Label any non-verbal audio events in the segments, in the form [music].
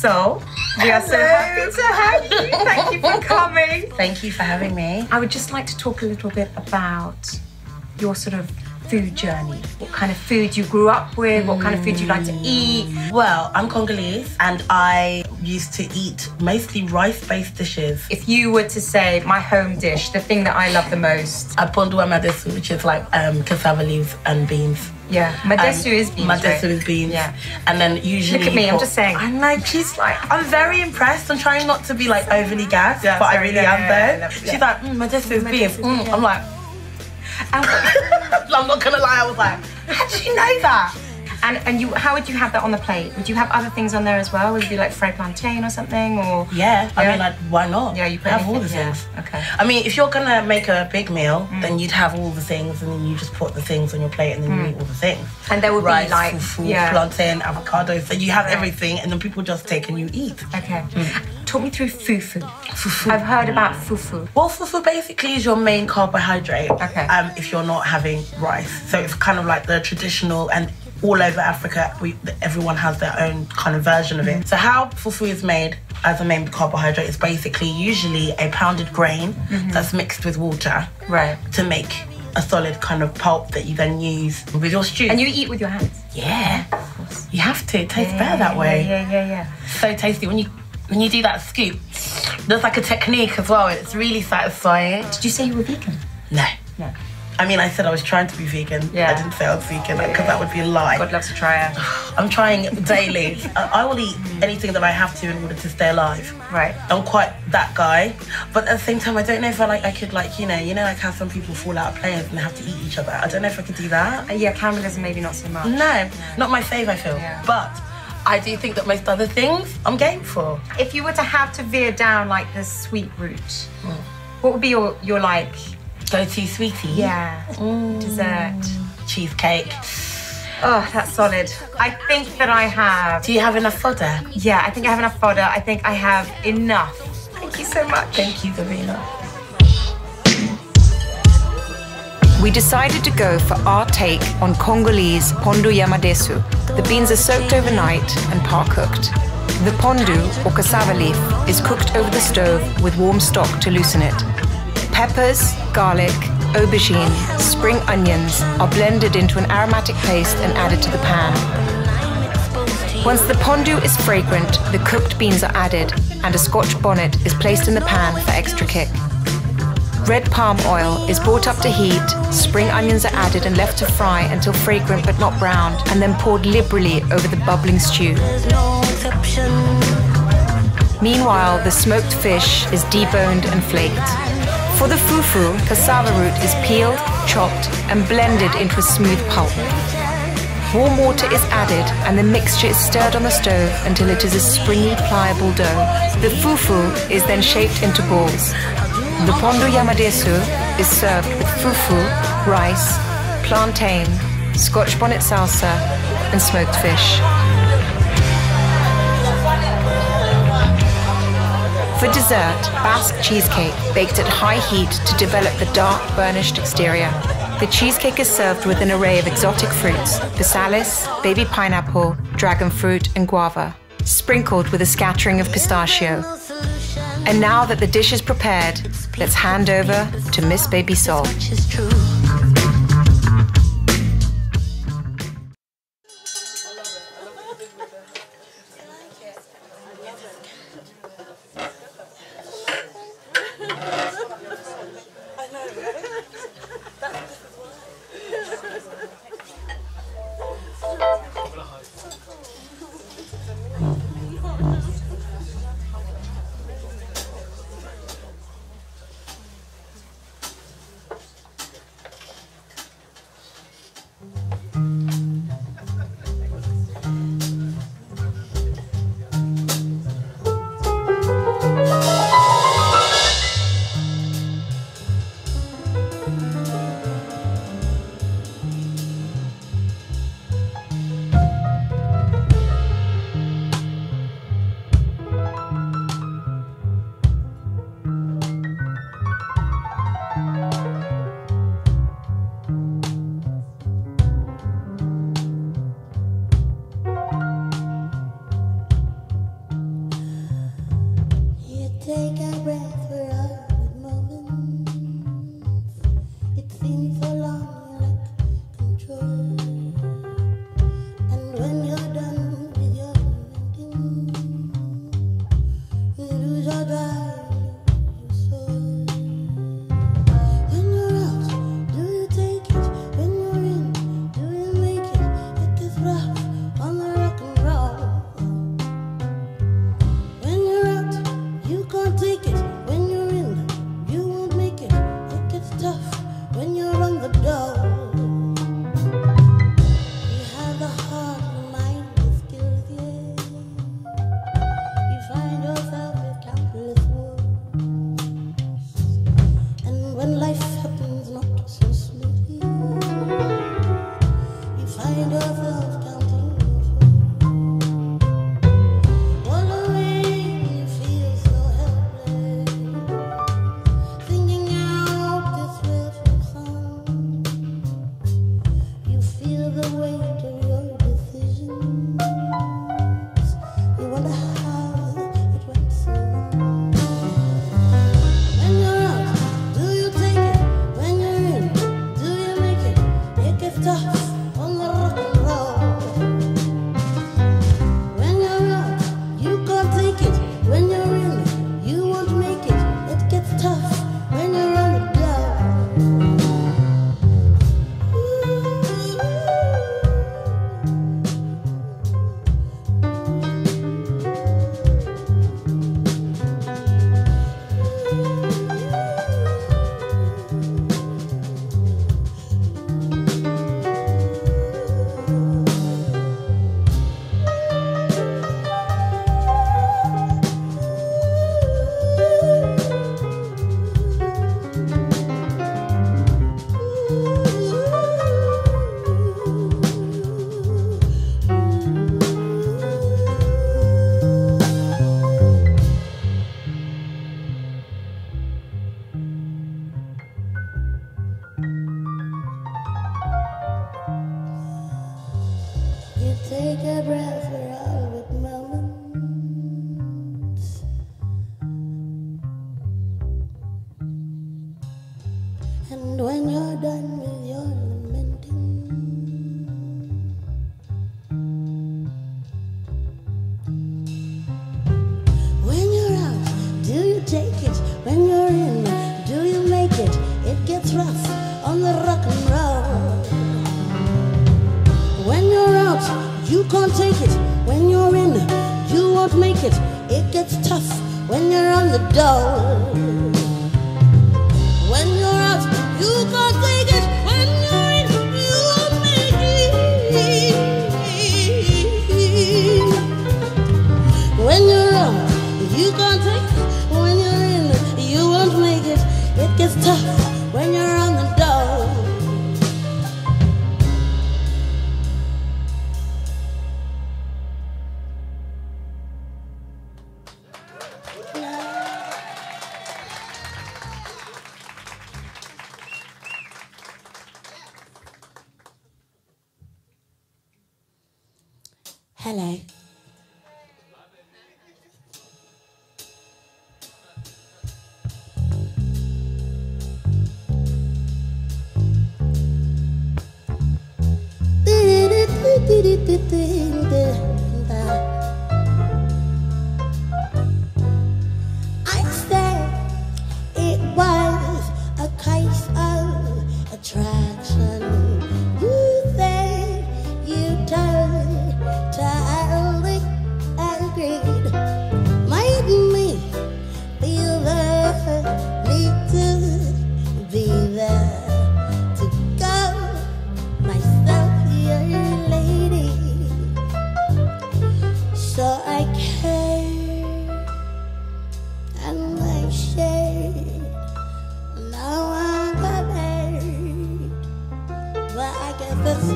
Sol. We are so happy to have you. Thank you for coming. Thank you for having me. I would just like to talk a little bit about your sort of food journey. What kind of food you grew up with, what kind of food you like to eat. Well, I'm Congolese and I used to eat mostly rice based dishes. If you were to say my home dish, the thing that I love the most. Pondu ya madesu, which is like um, cassava leaves and beans. Yeah, Madesu Um, is beans. Madesu right? is beans. Yeah. And then usually. Look at me, I'm just saying. I'm like, she's like, I'm very impressed. I'm trying not to be like overly gassed, Yeah, but I really yeah, am yeah, though. She's like, mm, Madesu is beans. Mm. I'm like, And, [laughs] I'm not gonna lie, I was like, how did you know that? And and you, how would you have that on the plate? Would you have other things on there as well? Would it be like fried plantain or something, or Yeah, I Yeah? mean, like, why not? Yeah, you put have all the anything- yeah, things. okay. I mean, if you're gonna make a big meal, mm. then you'd have all the things, and then you just put the things on your plate, and then you mm. eat all the things. And there would be, like- fufu, yeah. plantain, avocado. So you have everything, and then people just take and you eat. okay? Mm. Talk me through fufu. Fufu. I've heard about fufu. Well, fufu basically is your main carbohydrate. Okay. Um, if you're not having rice, so it's kind of like the traditional and. All over Africa, we, everyone has their own kind of version of it. So how fufu is made as a main carbohydrate is basically usually a pounded grain mm-hmm. that's mixed with water Right. to make a solid kind of pulp that you then use with your stew. And you eat with your hands. yeah, you have to. It tastes better that way. Yeah, yeah, yeah. So tasty when you when you do that scoop. There's like a technique as well. It's really satisfying. Did you say you were vegan? No. No. I mean, I said I was trying to be vegan. Yeah. I didn't say I was vegan because that would be a lie. God loves try it. [sighs] I'm trying daily. I, I will eat anything that I have to in order to stay alive. Right. I'm quite that guy, but at the same time, I don't know if I like. I could like, you know, you know, like how some people fall out of players and they have to eat each other. I don't know if I could do that. Uh, yeah, cannibalism maybe not so much. No, not my fave. I feel, Yeah. but I do think that most other things I'm game for. If you were to have to veer down like the sweet route, what would be your your like Go to sweetie. yeah mm. dessert? Cheesecake. Oh, that's solid. I think that I have. Do you have enough fodder? Yeah, I think I have enough fodder. I think I have enough. Thank you so much. Thank you, Davina. We decided to go for our take on Congolese pondu yamadesu. The beans are soaked overnight and par cooked. The pondu, or cassava leaf, is cooked over the stove with warm stock to loosen it. Peppers, garlic, aubergine, spring onions are blended into an aromatic paste and added to the pan. Once the pondu is fragrant, the cooked beans are added and a scotch bonnet is placed in the pan for extra kick. Red palm oil is brought up to heat, spring onions are added and left to fry until fragrant but not browned, and then poured liberally over the bubbling stew. Meanwhile, the smoked fish is deboned and flaked. For the fufu, cassava root is peeled, chopped, and blended into a smooth pulp. Warm water is added and the mixture is stirred on the stove until it is a springy, pliable dough. The fufu is then shaped into balls. The pondu yamadesu is served with fufu, rice, plantain, scotch bonnet salsa, and smoked fish. For dessert, Basque cheesecake baked at high heat to develop the dark, burnished exterior. The cheesecake is served with an array of exotic fruits physalis, baby pineapple, dragon fruit, and guava, sprinkled with a scattering of pistachio. And now that the dish is prepared, let's hand over to Miss Baby Sol.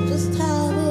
Just how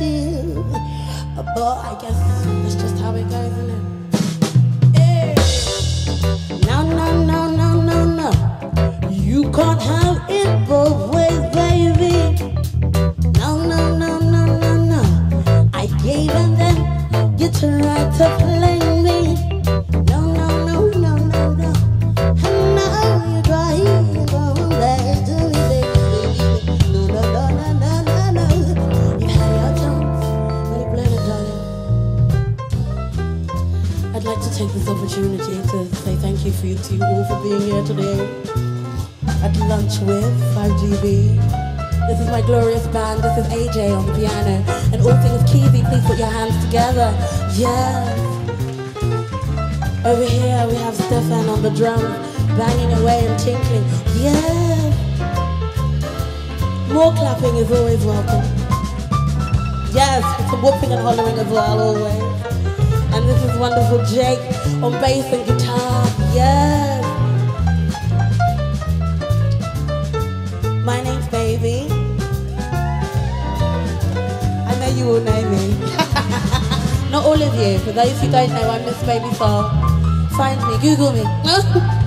you. But I guess that's just how it goes, isn't it? With 5dB. This is my glorious band. This is AJ on the piano. And all things Keezy, please put your hands together. Yes. Over here we have Stefan on the drum, banging away and tinkling. Yeah. More clapping is always welcome. Yes, it's a whooping and hollering as well, always. And this is wonderful Jake on bass and guitar. Yes. not all of you, for those who don't know, I'm Miss Baby Sol. Find me, Google me. [laughs]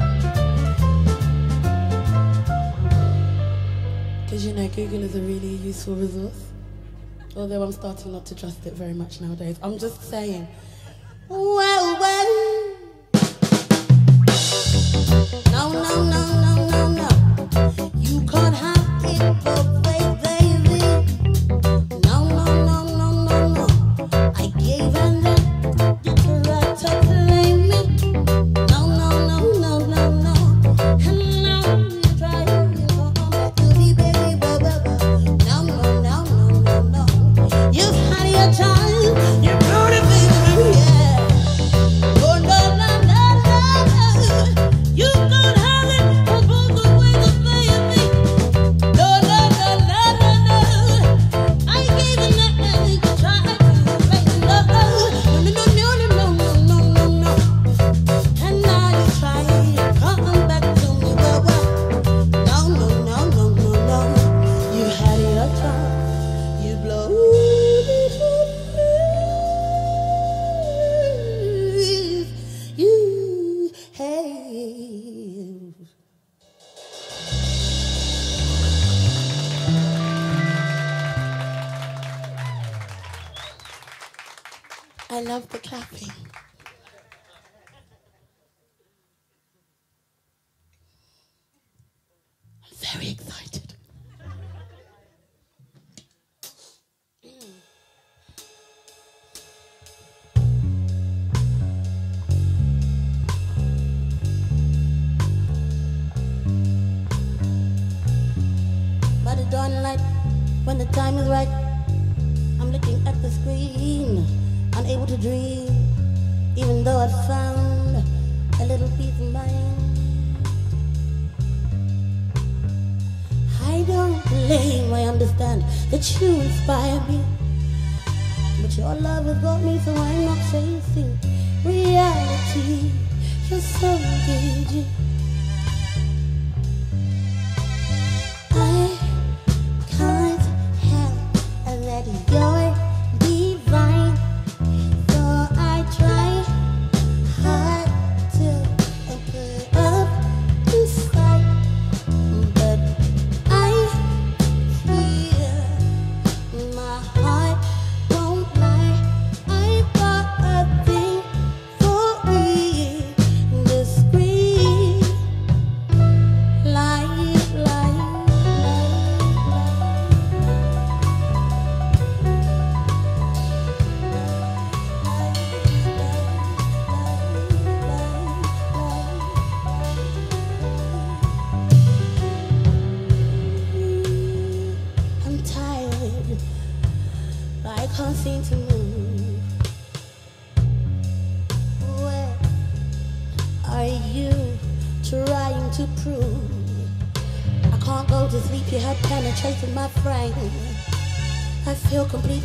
Because you know, Google is a really useful resource. Although I'm starting not to trust it very much nowadays. I'm just saying. Well, well. I love the clapping.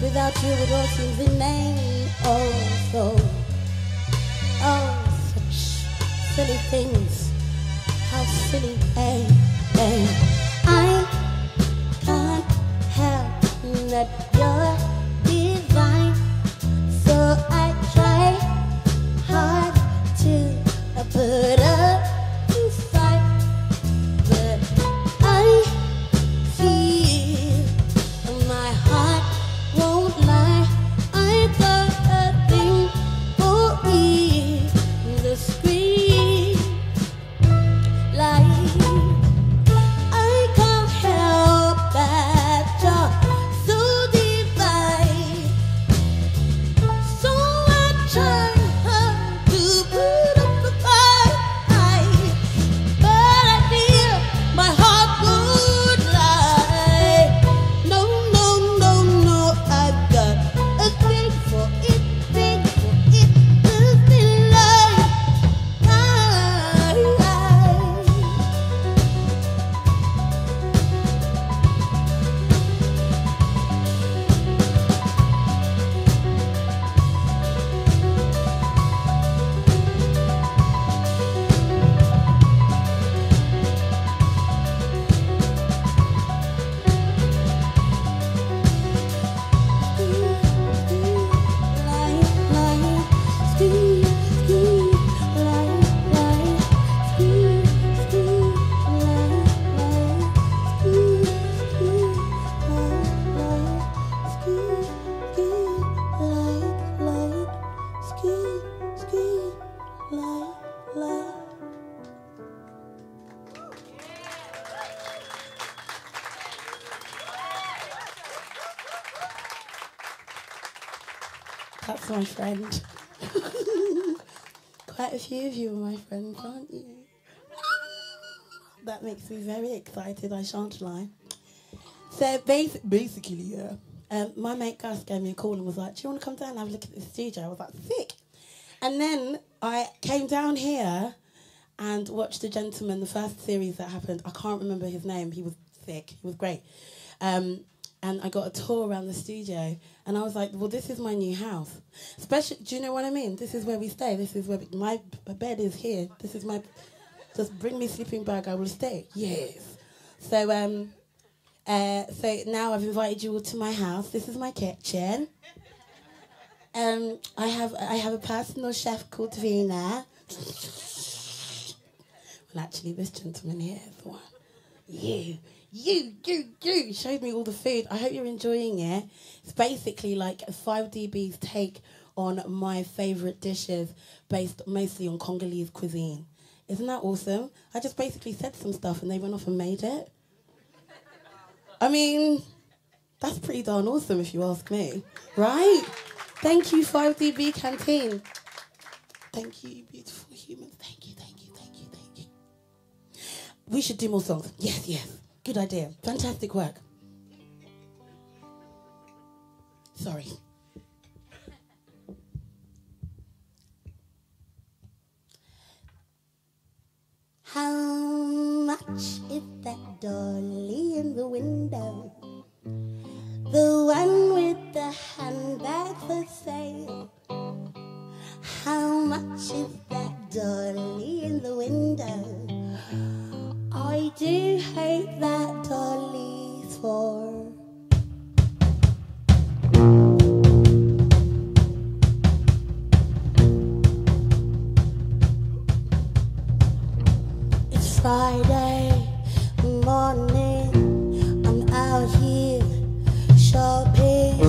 Without you, it all seems in vain. My friend. [laughs] Quite a few of you are my friends, aren't you? That makes me very excited, I shan't lie. So basi- basically, yeah. Um, my mate Gus gave me a call and was like, Do you want to come down and have a look at the studio? I was like, Sick. And then I came down here and watched The Gentleman, the first series that happened. I can't remember his name. He was sick. He was great. Um, and I got a tour around the studio, and I was like, "Well, this is my new house. Especially, do you know what I mean? This is where we stay. This is where my b- bed is here. This is my. Just bring me sleeping bag. I will stay. Yes. So um, uh, so now I've invited you all to my house. This is my kitchen. Um, I have I have a personal chef called Vina. Well, actually, this gentleman here is the one. You, you, you, you showed me all the food. I hope you're enjoying it. It's basically like a 5dB's take on my favorite dishes based mostly on Congolese cuisine. Isn't that awesome? I just basically said some stuff and they went off and made it. I mean, that's pretty darn awesome if you ask me, right? Thank you, 5dB Canteen. Thank you beautiful humans. Thank you, thank you, thank you, thank you. We should do more songs. Yes, yes. Good idea. Fantastic work. Sorry. How much is that dolly in the window? The one with the handbag for sale. How much is that dolly in the window? I do hate that Dolly for. It's Friday morning. I'm out here shopping.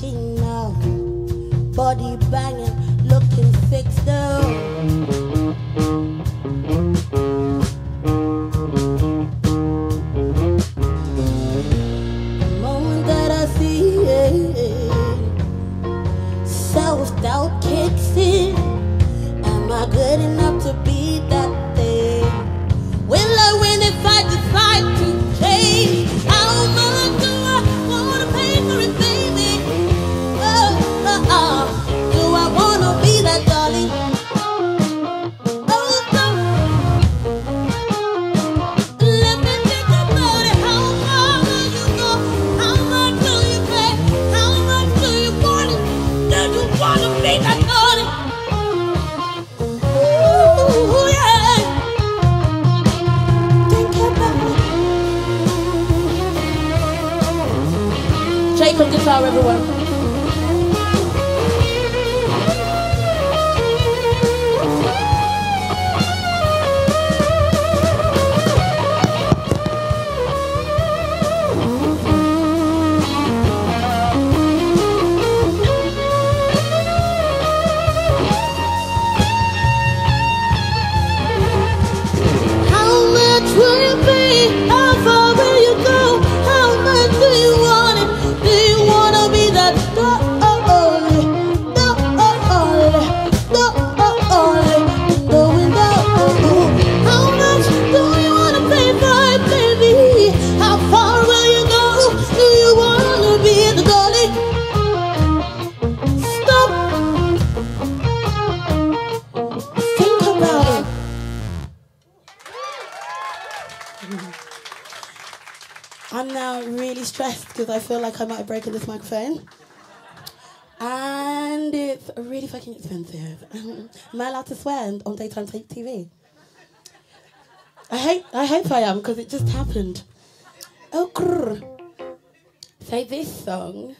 Cappuccino, body banging, I might have broken this microphone. And it's really fucking expensive. [laughs] Am I allowed to swear on- daytime TV? I hope I hope I am because it just happened. Oh, grrr. So this song,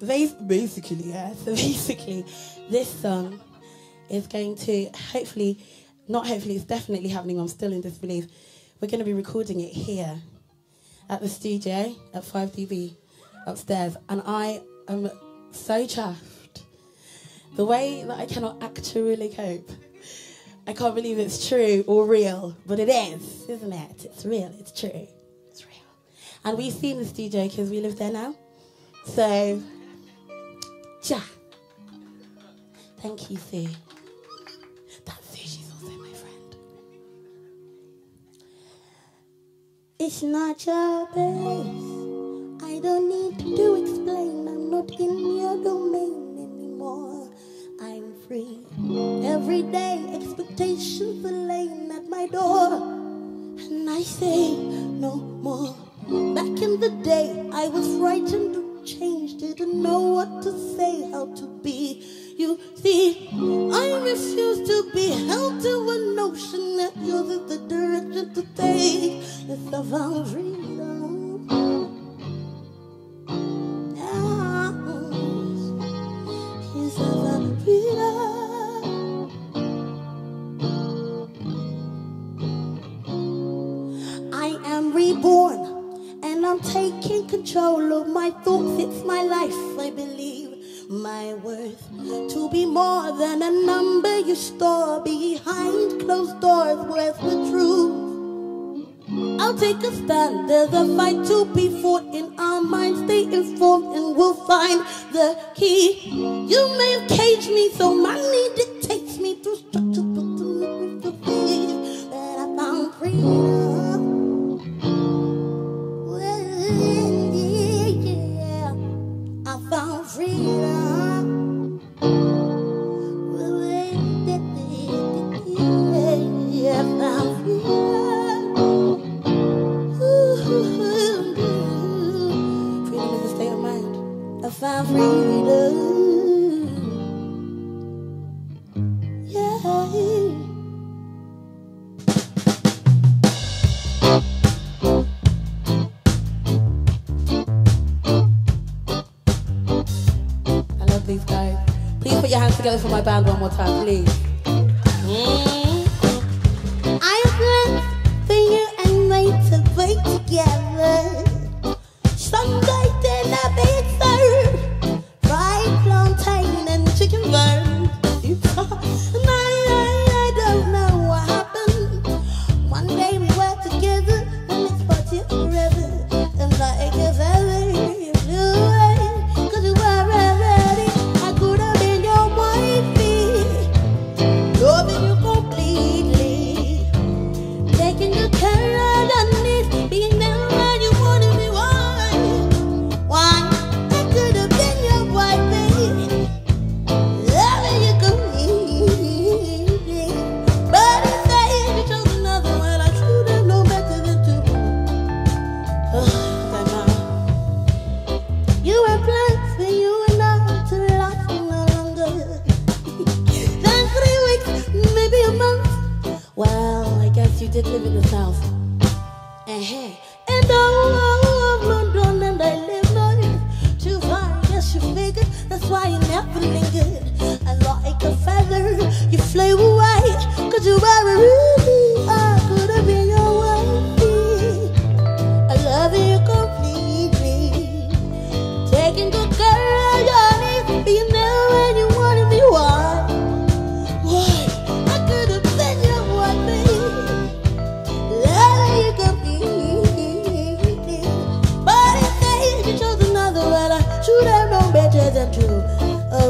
bas- basically, yeah. [laughs] So basically, this song is going to hopefully, not hopefully, it's definitely happening. I'm still in disbelief. we're going to be recording it here at the studio at 5dB upstairs. And I am so chuffed. The way that I cannot actually cope. I can't believe it's true or real, but it is, isn't it? It's real, it's true, it's real. And we've seen the studio because we live there now. So, ja. Thank you, Sue. It's not your place. I don't need to explain. I'm not in your domain anymore. I'm free. Every day, expectations are laying at my door. And I say no more. Back in the day, I was frightened to change. Didn't know what to say, how to be. You see, I refuse to be held to a notion that yours is the direction to take. It's a found freedom. Yes, it's a freedom. I am reborn and I'm taking control of my thoughts. It's my life, I believe. My worth to be more than a number you store behind closed doors. Where's the truth? I'll take a stand. There's a fight to be fought in our minds. Stay informed and we'll find the key. You may have caged me, so money dictates me through structure, but free that I found freedom. Mind. I freedom. Yeah. I love these guys. Please put your hands together for my band one more time, please.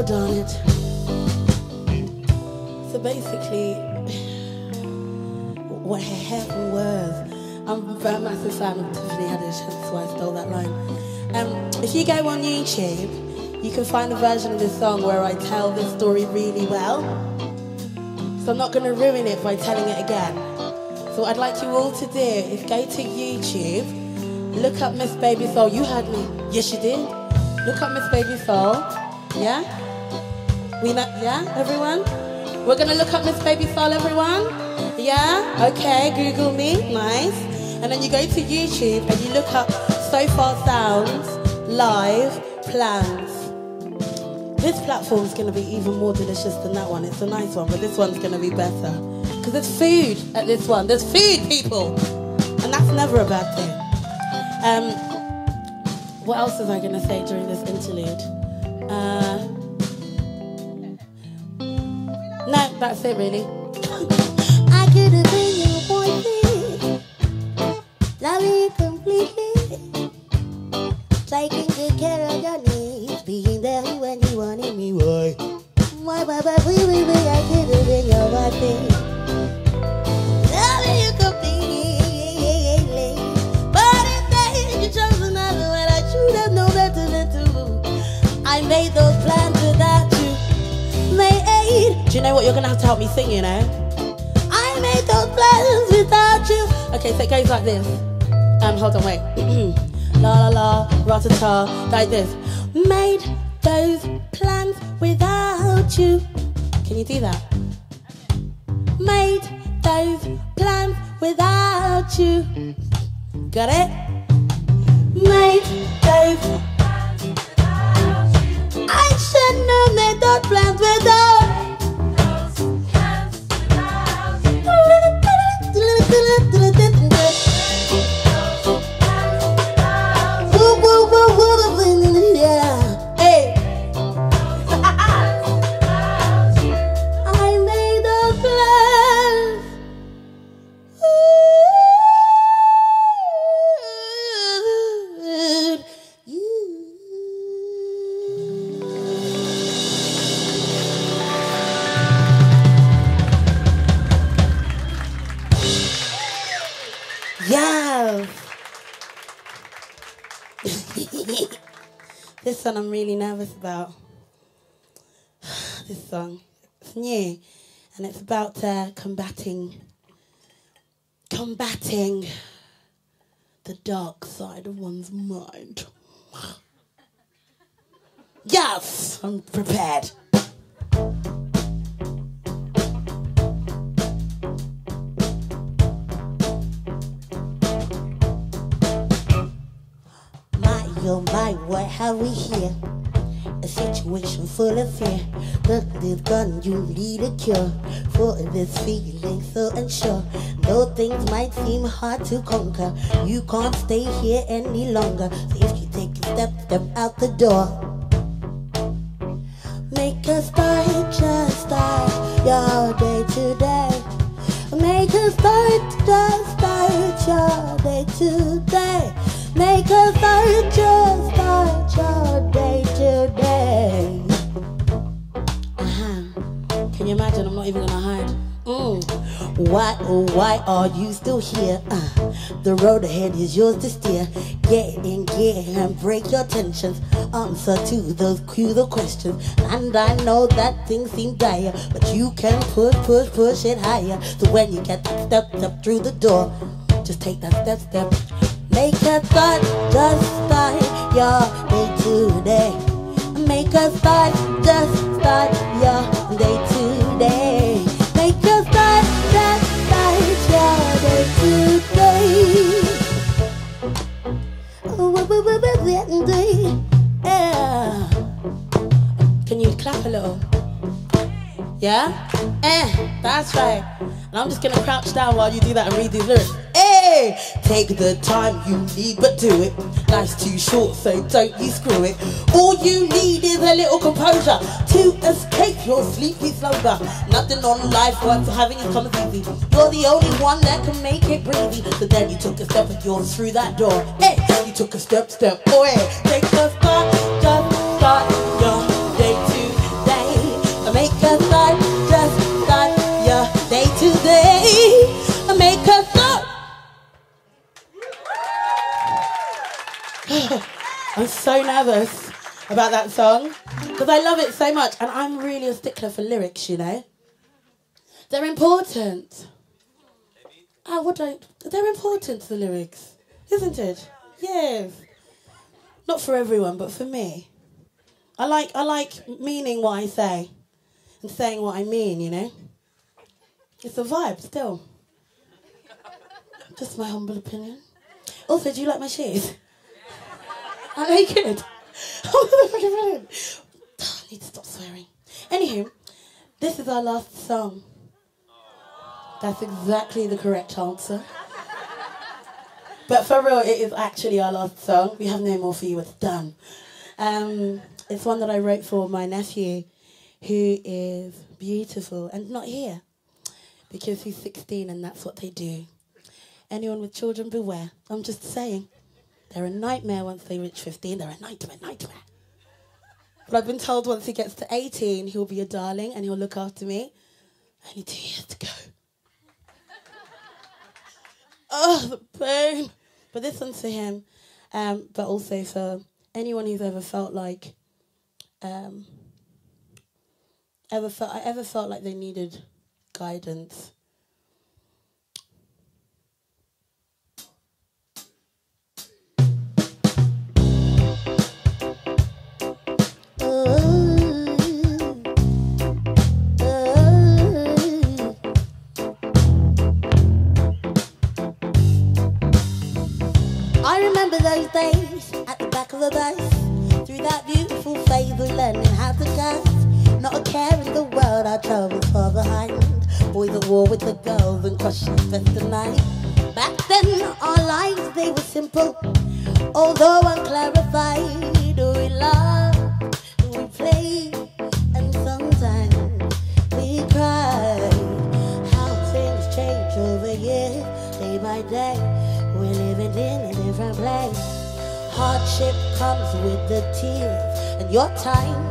Oh, it. So basically, what happened was, I'm a very massive fan of Tiffany Haddish, hence why I stole that line. Um, if you go on YouTube, you can find a version of this song where I tell this story really well. So I'm not going to ruin it by telling it again. So what I'd like you all to do is go to YouTube, look up Miss Baby Sol. You heard me. Yes, you did. Look up Miss Baby Sol. Yeah? We know, yeah, everyone? We're gonna look up Miss Baby Sol, everyone? Yeah? Okay, Google me, nice. And then you go to YouTube and you look up Sofar Sounds Live Plans. This platform's gonna be even more delicious than that one. It's a nice one, but this one's gonna be better. Because there's food at this one. There's food, people. And that's never a bad thing. Um, what else was I going to say during this interlude? Uh, no, that's it really. I could have been your boyfriend, loving you completely, taking good care of your needs, being there when you wanted me. Why? Why, why, why, why, why, why, I could have been your boyfriend, You know what? You're going to have to help me sing, you know? I made those plans without you. Okay, so it goes like this. Um, hold on, wait. [clears throat] la la la, ratata, like this. Made those plans without you. Can you do that? Made those plans without you. Got it? Made those. I shouldn't have made those plans without. This I'm really nervous about. [sighs] This song. It's new. And it's about uh, combating combating the dark side of one's mind. [laughs] Yes, I'm prepared. Oh my, what have we here? A situation full of fear. Look, this gun, you need a cure for this feeling so unsure. Though things might seem hard to conquer, you can't stay here any longer. So if you take a step, step out the door. Make a start, just start your day today. Make a start, just start your day today. Make a start, just start your day today. Uh-huh. Can you imagine? I'm not even gonna hide. Mm. Why, oh, why are you still here? Uh, the road ahead is yours to steer. Get in gear and break your tensions. Answer to those crucial questions. And I know that things seem dire, but you can push, push, push it higher. So when you get that step, step through the door, just take that step, step. Make a start, just start your day today. Make a start, just start your day today. Make a start, just start your day today. Yeah. Can you clap a little? Yeah? Eh, that's right. And I'm just gonna crouch down while you do that and read these lyrics. Hey! Take the time you need, but do it. Life's too short, so don't you screw it. All you need is a little composure to escape your sleepy slumber. Nothing on life worth having it come easy. You're the only one that can make it breezy. So then you took a step of yours through that door. Hey! You took a step, step, oh hey! Take a start, just start your day today. Make a start, I'm so nervous about that song because I love it so much, and I'm really a stickler for lyrics. You know, they're important. Ah, what don't? They're important. to The lyrics, isn't it? Yes. Not for everyone, but for me. I like I like meaning what I say and saying what I mean, you know? It's a vibe still. Just my humble opinion. Also, do you like my shoes? Are they good? Oh, they're fucking brilliant. I need to stop swearing. Anywho, this is our last song. That's exactly the correct answer. But for real, it is actually our last song. We have no more for you. It's done. Um, it's one that I wrote for my nephew, who is beautiful and not here because he's 16 and that's what they do. Anyone with children, beware. I'm just saying. They're a nightmare once they reach 15. They're a nightmare, nightmare. But I've been told once he gets to 18, he'll be a darling and he'll look after me. Only two years to go. oh, the pain. But this one's for him, um, but also for anyone who's ever felt like, um, ever felt, I ever felt like they needed guidance. Simple Although unclarified We laughed, we play, And sometimes we cry. How things change over years, day by day we're living in a different place. Hardship comes with the tears, and your time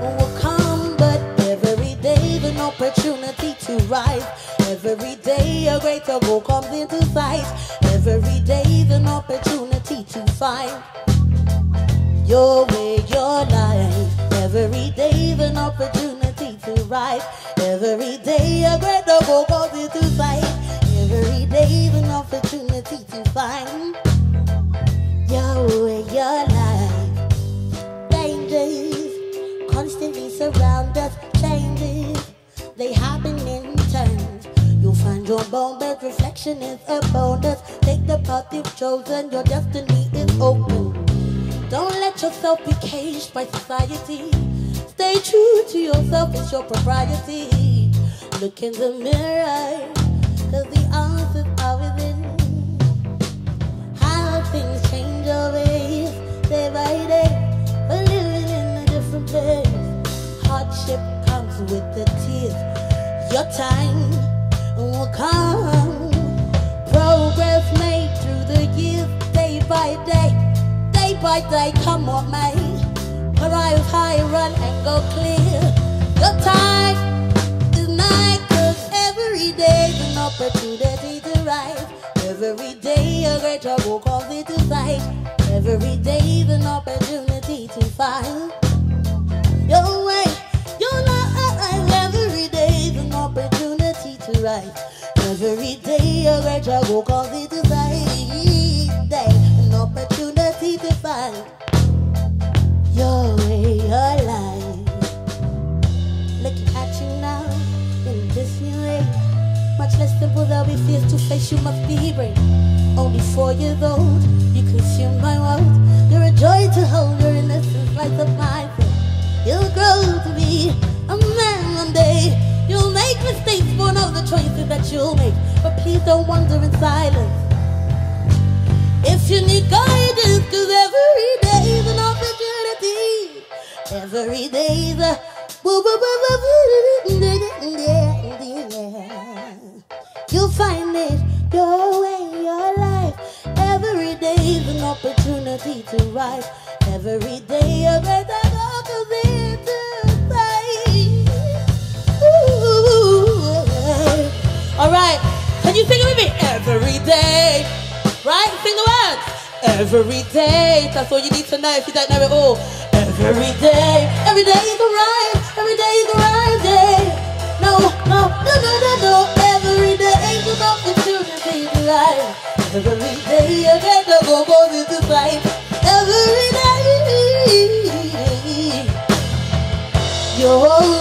will come. But every day, an opportunity to rise. Every day, a greater goal comes into sight. Opportunity to find your way, your life. Every day, an opportunity to rise. Every day, a goal comes into sight. Every day, an opportunity to find your way, your life. Dangers constantly surround us. Changes they happen in find your moment. Reflection is a bonus. Take the path you've chosen. Your destiny is open. Don't let yourself be caged by society. Stay true to yourself, it's your propriety. Look in the mirror, cause the answers are within. How things change always, day by day. We're living in a different place. Hardship comes with the tears. Your time come. Progress made through the years, day by day day by day, come on, mate. Arrive high, run and go clear. Your time is night, cause every day an opportunity to rise. Every day a great trouble comes into sight. Every day an opportunity to find your way, your life. Every day an opportunity to rise. Every day a great trouble comes into sight. Day, an opportunity to find your way, your life. Looking at you now in this new age. Much less simple, there'll be fears to face. You must be brave. Only four years old, you consume my world. You're a joy to hold. Your innocence lights up my soul. You'll grow to be a man one day. You'll make mistakes, but know the choices that you'll make. But please don't wander in silence. If you need guidance, cause every day is an opportunity. Every day is a. You'll find it your way, your life. Every day is an opportunity to rise. Every day a greater All right, can you sing it with me? Every day, right? Sing the words. Every day, that's all you need to know if you don't know it all. Every day, every day is a rhyme. Every day is a rhyme day. No, no, no, no, no, no. Every day is an opportunity to rise. Every day you get to go go into life. Every day, your